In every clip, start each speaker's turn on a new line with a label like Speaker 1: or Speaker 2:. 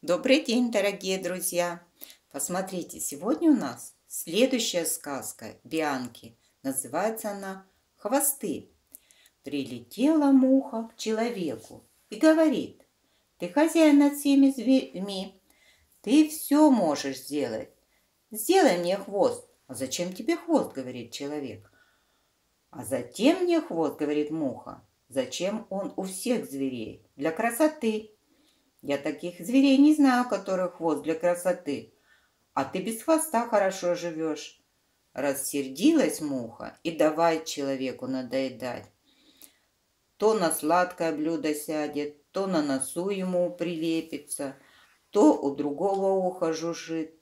Speaker 1: Добрый день, дорогие друзья! Посмотрите, сегодня у нас следующая сказка Бианки. Называется она «Хвосты». Прилетела муха к человеку и говорит, ты хозяин над всеми зверьми, ты все можешь сделать. Сделай мне хвост. А зачем тебе хвост, говорит человек. А затем мне хвост, говорит муха. Зачем он у всех зверей? Для красоты. Я таких зверей не знаю, у которых хвост для красоты. А ты без хвоста хорошо живешь. Рассердилась муха и давай человеку надоедать. То на сладкое блюдо сядет, то на носу ему прилепится, то у другого уха жужжит,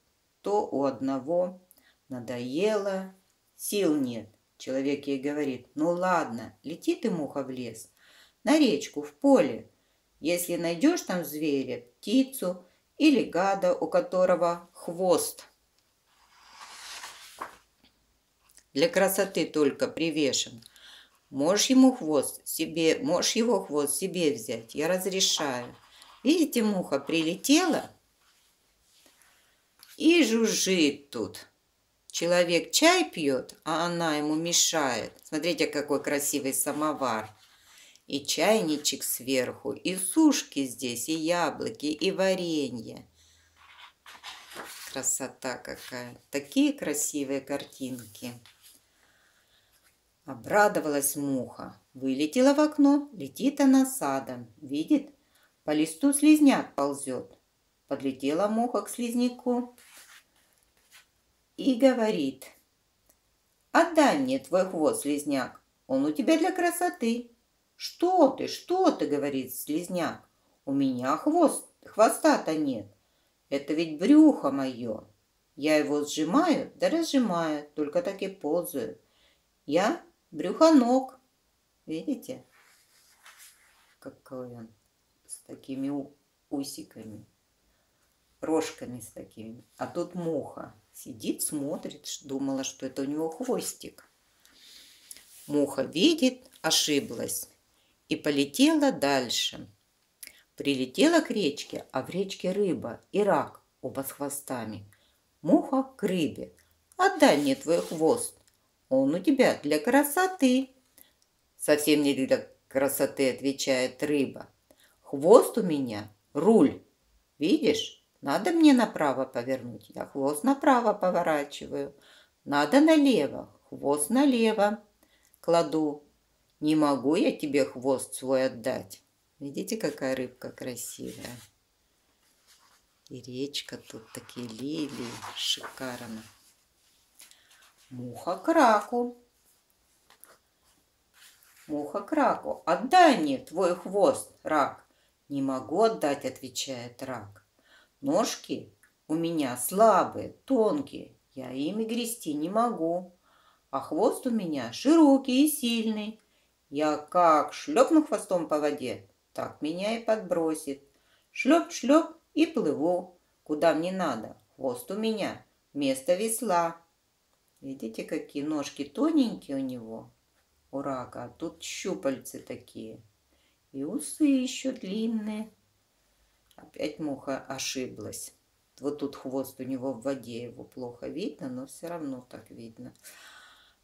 Speaker 1: то у одного. Надоело, сил нет. Человек ей говорит, ну ладно, лети ты, муха, в лес, на речку, в поле, если найдешь там зверя, птицу или гада, у которого хвост для красоты только привешен, можешь ему хвост себе, можешь его хвост себе взять, я разрешаю. Видите, муха прилетела и жужжит тут. Человек чай пьет, а она ему мешает. Смотрите, какой красивый самовар. И чайничек сверху, и сушки здесь, и яблоки, и варенье. Красота какая. Такие красивые картинки. Обрадовалась муха. Вылетела в окно, летит она садом. Видит, по листу слизняк ползет. Подлетела муха к слизняку и говорит. Отдай мне твой хвост, слизняк. Он у тебя для красоты. «Что ты, что ты?» — говорит слезняк. «У меня хвост, хвоста-то нет. Это ведь брюхо мое. Я его сжимаю, да разжимаю, только так и ползаю. Я брюхоног. Видите? Какой он с такими усиками, рожками с такими. А тут муха сидит, смотрит, думала, что это у него хвостик. Муха видит, ошиблась и полетела дальше. Прилетела к речке, а в речке рыба и рак, оба с хвостами. Муха к рыбе. Отдай мне твой хвост. Он у тебя для красоты. Совсем не для красоты, отвечает рыба. Хвост у меня руль. Видишь, надо мне направо повернуть. Я хвост направо поворачиваю. Надо налево, хвост налево кладу. Не могу я тебе хвост свой отдать. Видите, какая рыбка красивая. И речка тут такие лилии. Шикарно. Муха краку. Муха краку. Отдай мне твой хвост, рак. Не могу отдать, отвечает рак. Ножки у меня слабые, тонкие. Я ими грести не могу. А хвост у меня широкий и сильный. Я как шлепну хвостом по воде, так меня и подбросит. Шлеп-шлеп и плыву, куда мне надо. Хвост у меня, вместо весла. Видите, какие ножки тоненькие у него, у рака, а тут щупальцы такие. И усы еще длинные. Опять муха ошиблась. Вот тут хвост у него в воде, его плохо видно, но все равно так видно.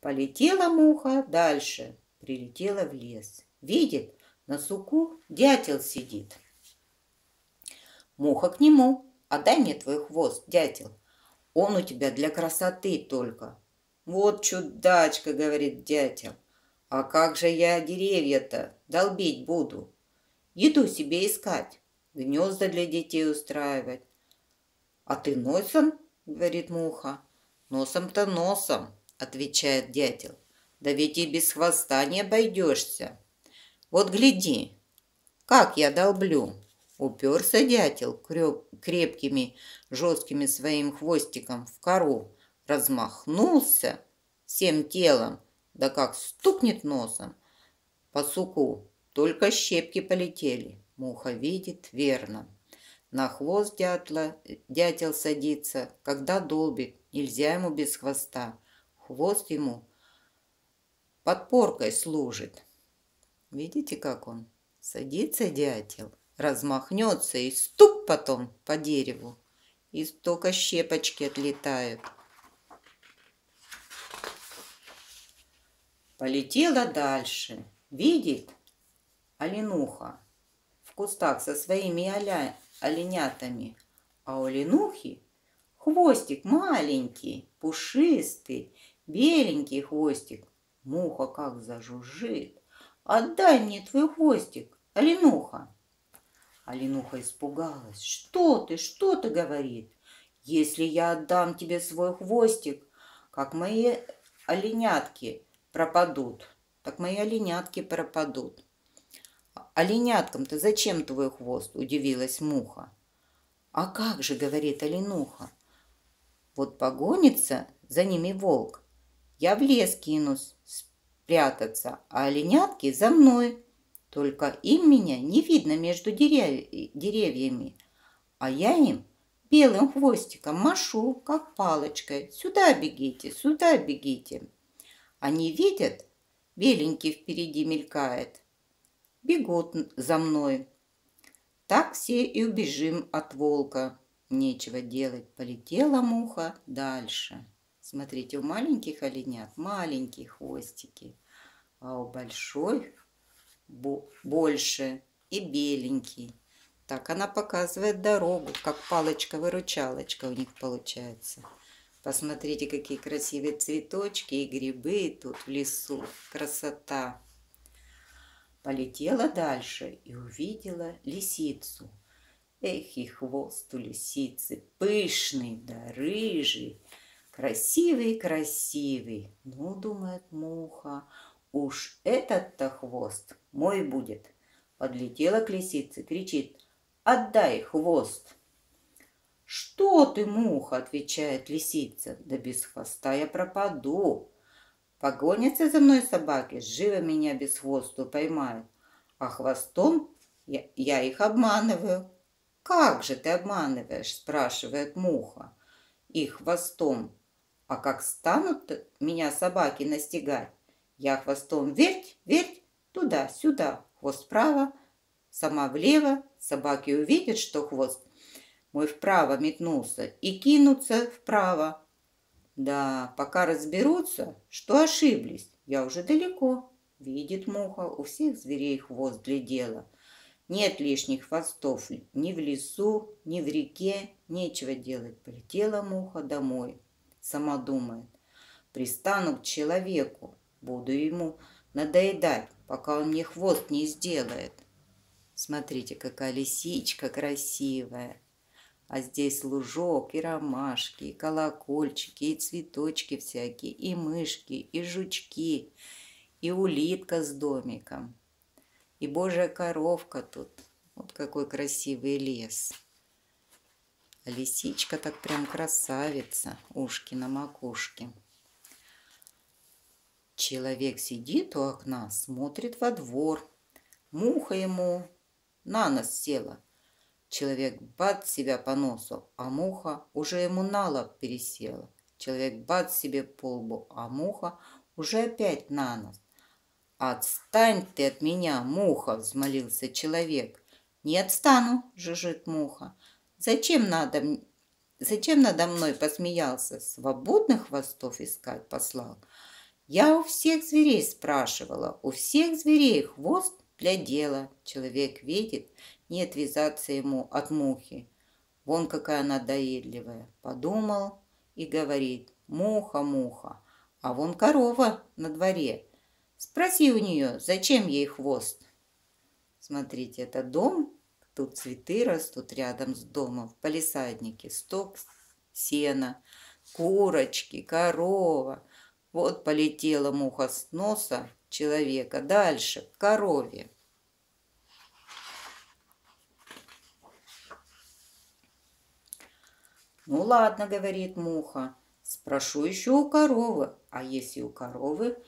Speaker 1: Полетела муха дальше прилетела в лес. Видит, на суку дятел сидит. Муха к нему. Отдай мне твой хвост, дятел. Он у тебя для красоты только. Вот чудачка, говорит дятел. А как же я деревья-то долбить буду? Еду себе искать, гнезда для детей устраивать. А ты носом, говорит муха. Носом-то носом, отвечает дятел. Да ведь и без хвоста не обойдешься. Вот гляди, как я долблю. Уперся дятел крепкими, жесткими своим хвостиком в кору, размахнулся всем телом, да как стукнет носом по суку, только щепки полетели. Муха видит верно. На хвост дятла дятел садится, когда долбит, нельзя ему без хвоста. Хвост ему подпоркой служит. Видите, как он? Садится дятел размахнется и стук потом по дереву, и только щепочки отлетают. Полетела дальше. Видит оленуха в кустах со своими оля... оленятами, а у оленухи хвостик маленький, пушистый, беленький хвостик. Муха как зажужжит. Отдай мне твой хвостик, оленуха. Оленуха испугалась. Что ты, что ты, говорит? Если я отдам тебе свой хвостик, как мои оленятки пропадут, так мои оленятки пропадут. Оленяткам-то зачем твой хвост? Удивилась муха. А как же, говорит оленуха, вот погонится за ними волк. Я в лес кинусь спрятаться, а оленятки за мной. Только им меня не видно между дерев... деревьями, а я им белым хвостиком машу, как палочкой. Сюда бегите, сюда бегите. Они видят, беленький впереди мелькает. Бегут за мной. Так все и убежим от волка. Нечего делать. Полетела муха дальше. Смотрите, у маленьких оленят маленькие хвостики, а у большой больше и беленький. Так она показывает дорогу, как палочка-выручалочка у них получается. Посмотрите, какие красивые цветочки и грибы тут в лесу. Красота! Полетела дальше и увидела лисицу. Эх, и хвост у лисицы, пышный да рыжий, красивый-красивый. Ну, думает муха, Уж этот-то хвост мой будет. Подлетела к лисице, кричит, отдай хвост. Что ты, муха, отвечает лисица, да без хвоста я пропаду. Погонятся за мной собаки, живо меня без хвосту поймают, а хвостом я, я их обманываю. Как же ты обманываешь, спрашивает муха. И хвостом. А как станут меня собаки настигать, я хвостом верть, верть, туда-сюда, хвост вправо, сама влево, собаки увидят, что хвост мой вправо метнулся и кинутся вправо. Да, пока разберутся, что ошиблись, я уже далеко. Видит муха, у всех зверей хвост для дела. Нет лишних хвостов ни в лесу, ни в реке, нечего делать. Полетела муха домой. Сама думает, пристану к человеку, Буду ему надоедать, пока он мне хвост не сделает. Смотрите, какая лисичка красивая. А здесь лужок, и ромашки, и колокольчики, и цветочки всякие, и мышки, и жучки, и улитка с домиком, и божья коровка тут. Вот какой красивый лес. Лисичка так прям красавица, ушки на макушке. Человек сидит у окна, смотрит во двор. Муха ему на нос села. Человек бац себя по носу, а муха уже ему на лоб пересела. Человек бац себе по лбу, а муха уже опять на нос. «Отстань ты от меня, муха!» – взмолился человек. «Не отстану!» – жужжит муха. «Зачем надо, зачем надо мной посмеялся? Свободных хвостов искать послал?» Я у всех зверей спрашивала, у всех зверей хвост для дела. Человек видит, не отвязаться ему от мухи. Вон какая она доедливая. Подумал и говорит, муха, муха, а вон корова на дворе. Спроси у нее, зачем ей хвост. Смотрите, это дом, тут цветы растут рядом с домом, в палисаднике, сток сена, курочки, корова – вот полетела муха с носа человека дальше, к корове. Ну ладно, говорит муха, спрошу еще у коровы. А если у коровы,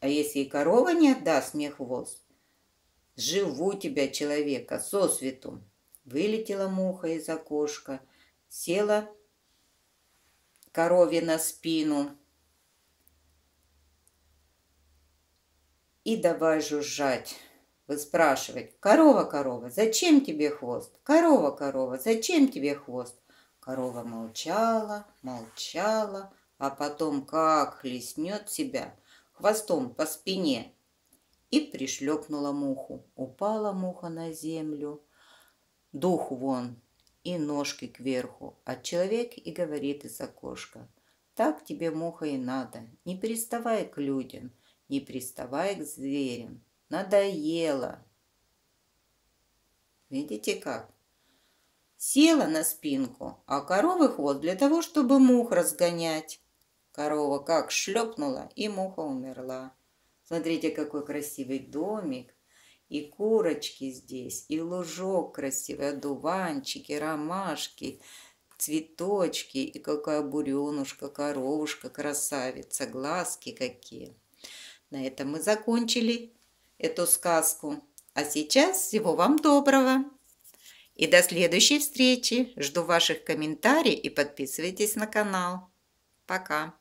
Speaker 1: а если и корова не отдаст мне хвост? Живу тебя, человека, со свету. Вылетела муха из окошка, села корове на спину, и давай жужжать. Вы спрашиваете, корова, корова, зачем тебе хвост? Корова, корова, зачем тебе хвост? Корова молчала, молчала, а потом как хлестнет себя хвостом по спине и пришлепнула муху. Упала муха на землю, дух вон и ножки кверху, а человек и говорит из окошка. Так тебе, муха, и надо. Не приставай к людям, не приставай к зверям. Надоело. Видите как? Села на спинку, а коровы хвост для того, чтобы мух разгонять. Корова как шлепнула, и муха умерла. Смотрите, какой красивый домик. И курочки здесь, и лужок красивый, одуванчики, ромашки, цветочки, и какая буренушка, коровушка, красавица, глазки какие. На этом мы закончили эту сказку. А сейчас всего вам доброго. И до следующей встречи. Жду ваших комментариев и подписывайтесь на канал. Пока.